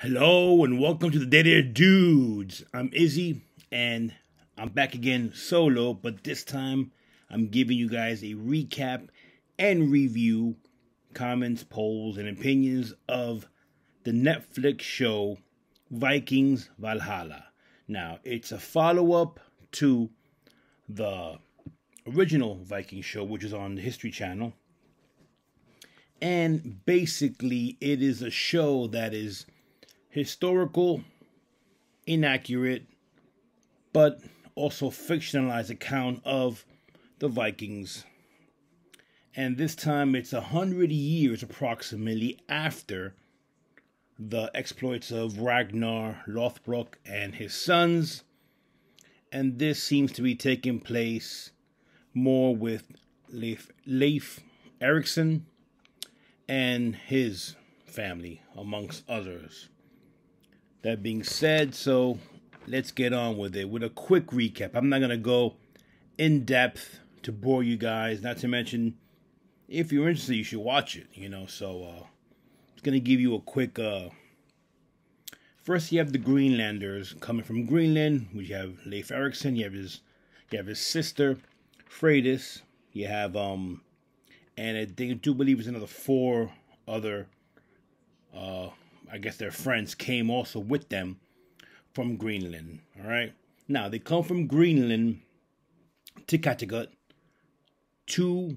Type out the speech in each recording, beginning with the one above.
Hello and welcome to the Dead Air Dudes. I'm Izzy and I'm back again solo, but this time I'm giving you guys a recap and review, comments, polls, and opinions of the Netflix show Vikings Valhalla. Now, it's a follow up to the original Viking show, which is on the History Channel. And basically, it is a show that is historical, inaccurate, but also fictionalized account of the Vikings. And this time it's a hundred years approximately after the exploits of Ragnar Lothbrok and his sons. And this seems to be taking place more with Leif, Leif Erikson and his family, amongst others. That being said, so let's get on with it with a quick recap. I'm not going to go in depth to bore you guys, not to mention if you're interested, you should watch it, you know. So, uh, it's going to give you a quick. Uh, first, you have the Greenlanders coming from Greenland. We have Leif Erikson. You have his, you have his sister, Freydis. You have um, and I do believe it's another four other uh I guess their friends came also with them from Greenland. All right. Now they come from Greenland to Kattegat to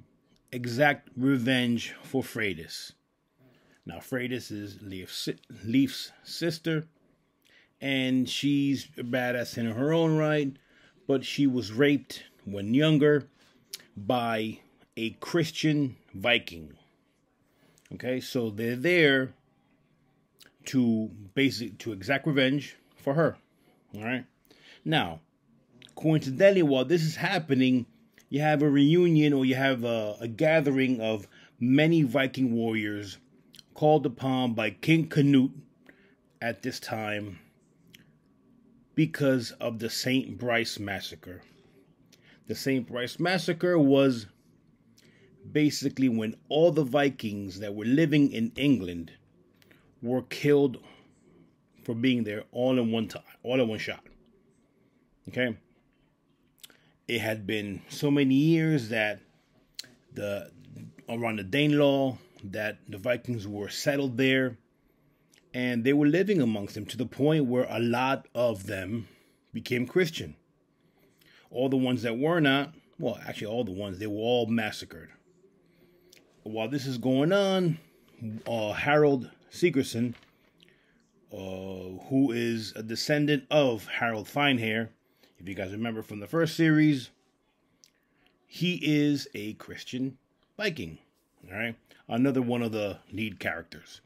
exact revenge for Freydis. Now Freydis is Leif's, Leif's sister, and she's a badass in her own right, but she was raped when younger by a Christian Viking. Okay, so they're there to basic to exact revenge for her. All right. Now, coincidentally, while this is happening, you have a reunion or you have a, a gathering of many Viking warriors called upon by King Canute at this time because of the St. Brice massacre. The St. Brice massacre was basically when all the Vikings that were living in England were killed for being there all in one time, all in one shot. Okay? It had been so many years that the around the Danelaw that the Vikings were settled there and they were living amongst them to the point where a lot of them became Christian. All the ones that were not, well, actually, all the ones, they were all massacred. While this is going on, uh, Harald Sigurdsson, uh, who is a descendant of Harald Finehair. If you guys remember from the first series, he is a Christian Viking. All right, another one of the lead characters.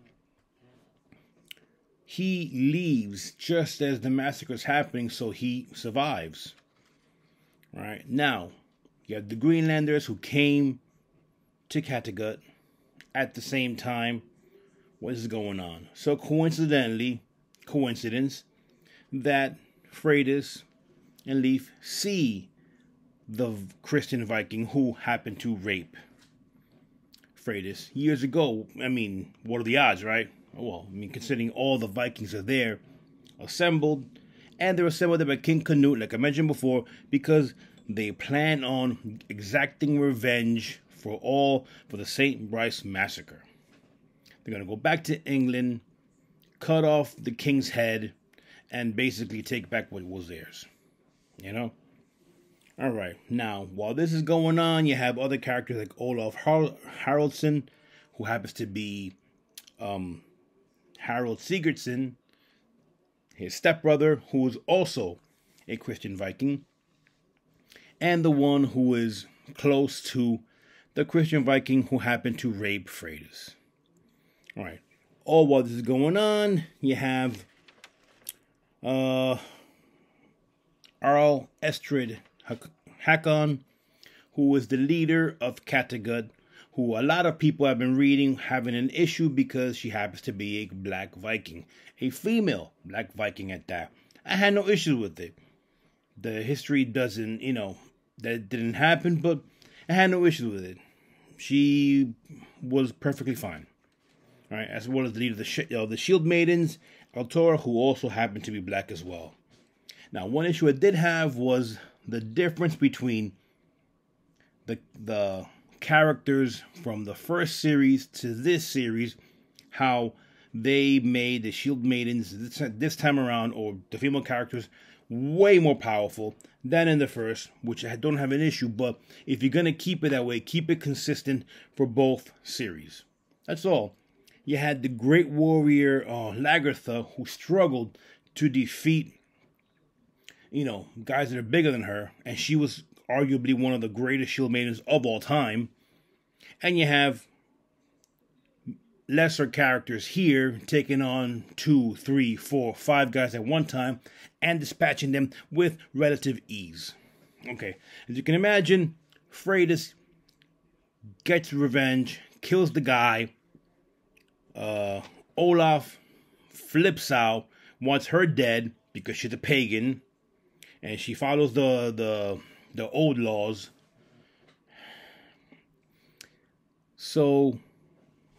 He leaves just as the massacre is happening, so he survives. All right, now you have the Greenlanders who came to Kattegat at the same time what is going on? So coincidentally, coincidence that Freydis and Leif see the Christian Viking who happened to rape Freydis years ago. I mean, what are the odds, right? Well, I mean, considering all the Vikings are there assembled, and they're assembled there by King Canute, like I mentioned before, because they plan on exacting revenge for all for the St. Brice massacre. They're going to go back to England, cut off the king's head, and basically take back what was theirs. You know? All right. Now, while this is going on, you have other characters like Olaf Har- Haraldsson, who happens to be um, Harald Sigurdsson, his stepbrother, who is also a Christian Viking, and the one who is close to the Christian Viking who happened to rape Freydis. All right. All while this is going on, you have uh, Earl Estrid Hakon, who is the leader of Kattegat, who a lot of people have been reading having an issue because she happens to be a black Viking, a female black Viking at that. I had no issues with it. The history doesn't, you know, that didn't happen, but I had no issues with it. She was perfectly fine. Right, as well as the leader of the, sh- uh, the Shield Maidens, Altora, who also happened to be black as well. Now, one issue it did have was the difference between the the characters from the first series to this series, how they made the Shield Maidens this, this time around, or the female characters, way more powerful than in the first, which I don't have an issue. But if you're gonna keep it that way, keep it consistent for both series. That's all. You had the Great Warrior uh, Lagertha, who struggled to defeat, you know, guys that are bigger than her, and she was arguably one of the greatest Shield Maidens of all time. And you have lesser characters here taking on two, three, four, five guys at one time and dispatching them with relative ease. Okay, as you can imagine, Freydis gets revenge, kills the guy. Uh, Olaf flips out, wants her dead because she's a pagan, and she follows the the the old laws. So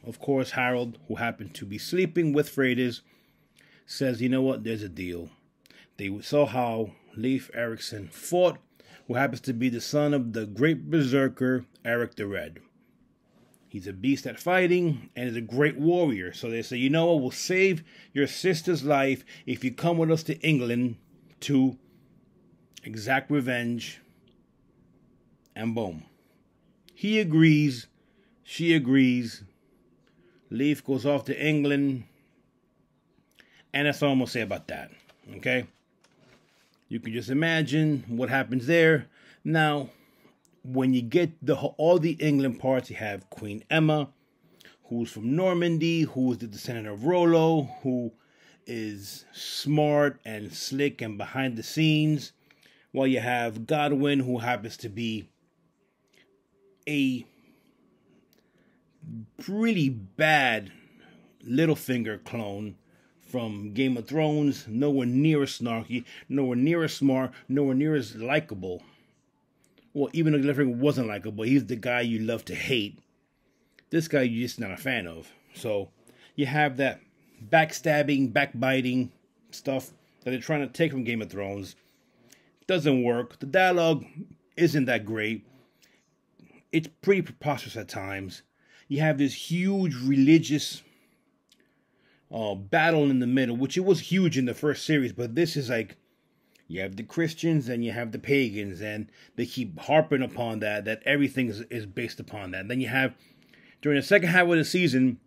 of course, Harald, who happened to be sleeping with Freydis, says, you know what, there's a deal. They saw how Leif Erikson fought, who happens to be the son of the great berserker Eric the Red. He's a beast at fighting and is a great warrior. So they say, you know what, we'll save your sister's life if you come with us to England to exact revenge. And boom. He agrees. She agrees. Leif goes off to England. And that's all I'm going to say about that. Okay? You can just imagine what happens there. Now, when you get the all the England parts, you have Queen Emma, who's from Normandy, who is the descendant of Rollo, who is smart and slick and behind the scenes. While you have Godwin, who happens to be a really bad Littlefinger clone from Game of Thrones, nowhere near as snarky, nowhere near as smart, nowhere near as likable. Well, even though Littlefinger wasn't likable, but he's the guy you love to hate. This guy you're just not a fan of. So you have that backstabbing, backbiting stuff that they're trying to take from Game of Thrones. Doesn't work. The dialogue isn't that great. It's pretty preposterous at times you have this huge religious uh, battle in the middle, which it was huge in the first series, but this is like you have the Christians and you have the pagans, and they keep harping upon that, that everything is, is based upon that. Then you have during the second half of the season,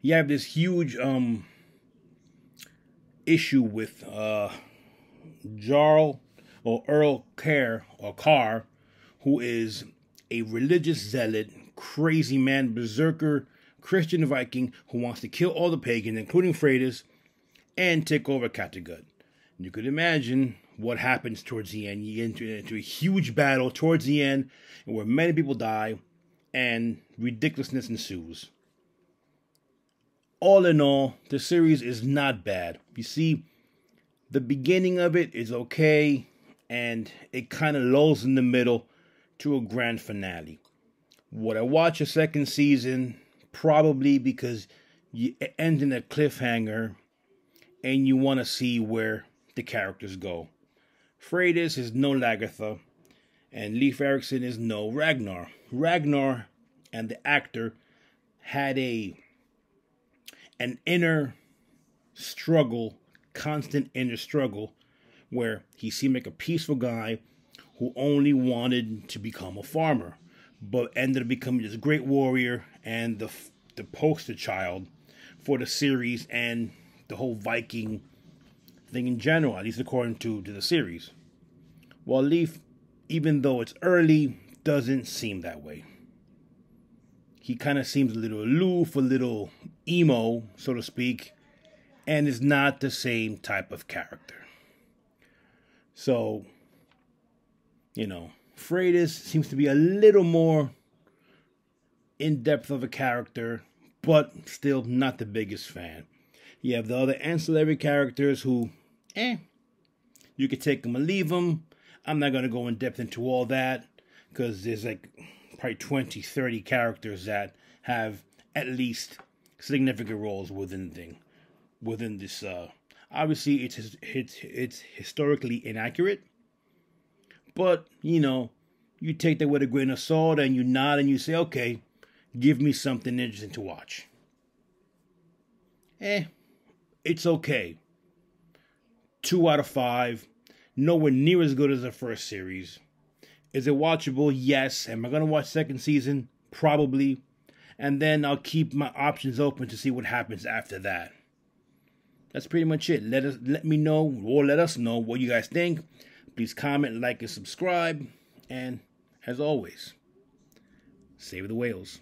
you have this huge um issue with uh Jarl or Earl Care or Carr, who is a religious zealot crazy man, berserker, Christian Viking who wants to kill all the pagans, including Freydis, and take over Kattegat. You could imagine what happens towards the end. You get into, into a huge battle towards the end where many people die and ridiculousness ensues. All in all, the series is not bad. You see, the beginning of it is okay, and it kind of lulls in the middle to a grand finale. Would I watch a second season? Probably because you end in a cliffhanger and you want to see where the characters go. Freydis is no Lagertha, and Leif Erikson is no Ragnar. Ragnar and the actor had a an inner struggle, constant inner struggle, where he seemed like a peaceful guy who only wanted to become a farmer but ended up becoming this great warrior and the the poster child for the series and the whole Viking thing in general, at least according to, to the series. While Leif, even though it's early, doesn't seem that way. He kind of seems a little aloof, a little emo, so to speak, and is not the same type of character. So, you know, Freydis seems to be a little more in depth of a character, but still not the biggest fan. You have the other ancillary characters who, eh, you could take them or leave them. I'm not going to go in depth into all that because there's like probably 20, 30 characters that have at least significant roles within thing, within this. Uh, obviously, it's it's it's historically inaccurate, but you know, you take that with a grain of salt and you nod and you say, okay, give me something interesting to watch. Eh, it's okay. Two out of five. Nowhere near as good as the first series. Is it watchable? Yes. Am I going to watch second season? Probably. And then I'll keep my options open to see what happens after that. That's pretty much it. Let us let me know or let us know what you guys think. Please comment, like, and subscribe. And as always, save the whales.